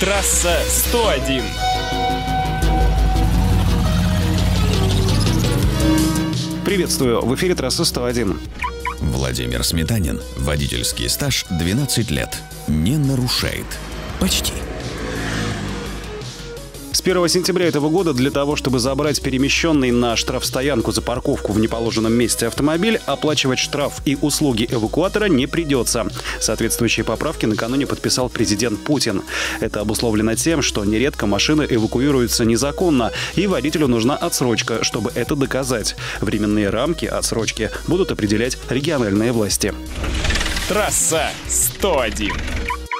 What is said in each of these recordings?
Трасса 101. Приветствую, в эфире трасса 101. Владимир Сметанин. Водительский стаж 12 лет. Не нарушает. Почти. С 1 сентября этого года для того, чтобы забрать перемещенный на штрафстоянку за парковку в неположенном месте автомобиль, оплачивать штраф и услуги эвакуатора не придется. Соответствующие поправки накануне подписал президент Путин. Это обусловлено тем, что нередко машины эвакуируются незаконно, и водителю нужна отсрочка, чтобы это доказать. Временные рамки отсрочки будут определять региональные власти. Трасса 101.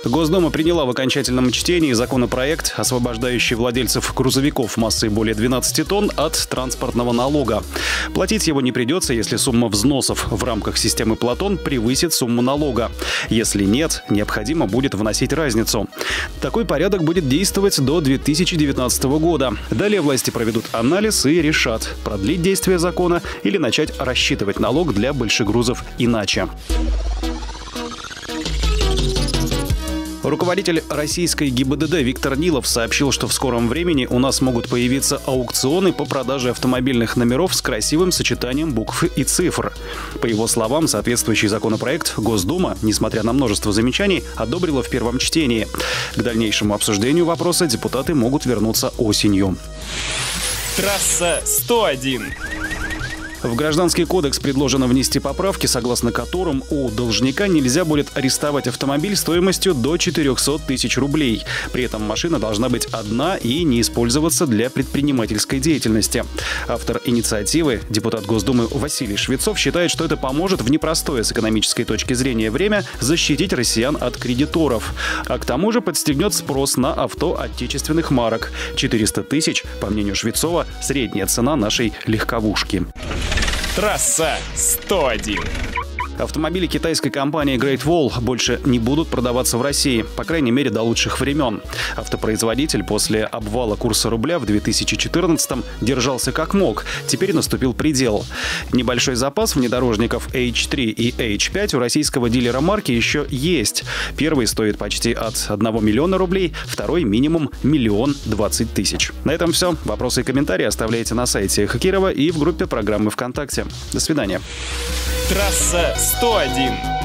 Госдума приняла в окончательном чтении законопроект, освобождающий владельцев грузовиков массой более 12 тонн от транспортного налога. Платить его не придется, если сумма взносов в рамках системы Платон превысит сумму налога. Если нет, необходимо будет вносить разницу. Такой порядок будет действовать до 2019 года. Далее власти проведут анализ и решат, продлить действие закона или начать рассчитывать налог для большегрузов иначе. Руководитель российской ГИБДД Виктор Нилов сообщил, что в скором времени у нас могут появиться аукционы по продаже автомобильных номеров с красивым сочетанием букв и цифр. По его словам, соответствующий законопроект Госдума, несмотря на множество замечаний, одобрила в первом чтении. К дальнейшему обсуждению вопроса депутаты могут вернуться осенью. Трасса 101. В Гражданский кодекс предложено внести поправки, согласно которым у должника нельзя будет арестовать автомобиль стоимостью до 400 тысяч рублей. При этом машина должна быть одна и не использоваться для предпринимательской деятельности. Автор инициативы, депутат Госдумы Василий Швецов, считает, что это поможет в непростое с экономической точки зрения время защитить россиян от кредиторов. А к тому же подстегнет спрос на авто отечественных марок. 400 тысяч, по мнению Швецова, средняя цена нашей легковушки. Трасса 101. Автомобили китайской компании Great Wall больше не будут продаваться в России, по крайней мере, до лучших времен. Автопроизводитель после обвала курса рубля в 2014-м держался как мог. Теперь наступил предел. Небольшой запас внедорожников H3 и H5 у российского дилера марки еще есть. Первый стоит почти от 1 миллиона рублей, второй минимум миллион двадцать тысяч. На этом все. Вопросы и комментарии оставляйте на сайте Хакирова и в группе программы ВКонтакте. До свидания. Трасса 101.